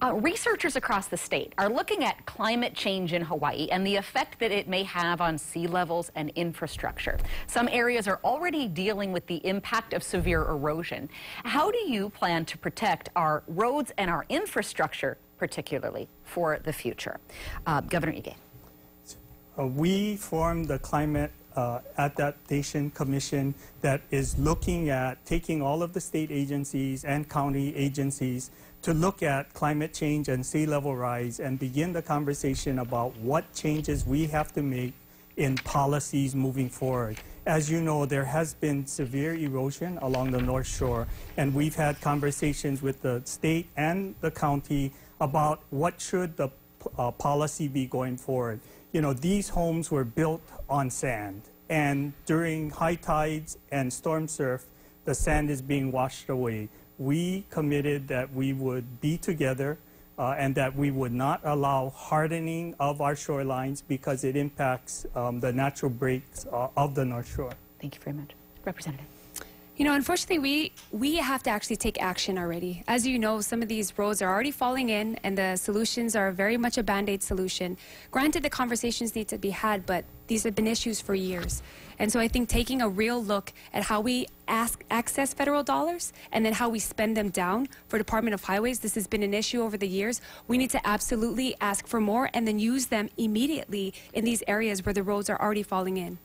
Uh, researchers across the state are looking at climate change in Hawaii and the effect that it may have on sea levels and infrastructure. Some areas are already dealing with the impact of severe erosion. How do you plan to protect our roads and our infrastructure, particularly for the future? Uh, Governor Ige. Uh, we formed the Climate uh, Adaptation Commission that is looking at taking all of the state agencies and county agencies to look at climate change and sea level rise and begin the conversation about what changes we have to make in policies moving forward. As you know, there has been severe erosion along the North Shore, and we've had conversations with the state and the county about what should the uh, policy be going forward. You know, these homes were built on sand, and during high tides and storm surf, the sand is being washed away we committed that we would be together uh, and that we would not allow hardening of our shorelines because it impacts um, the natural breaks uh, of the North Shore. Thank you very much. Representative. You know, unfortunately, we, we have to actually take action already. As you know, some of these roads are already falling in, and the solutions are very much a band aid solution. Granted, the conversations need to be had, but these have been issues for years. And so I think taking a real look at how we ask, access federal dollars and then how we spend them down for Department of Highways, this has been an issue over the years. We need to absolutely ask for more and then use them immediately in these areas where the roads are already falling in.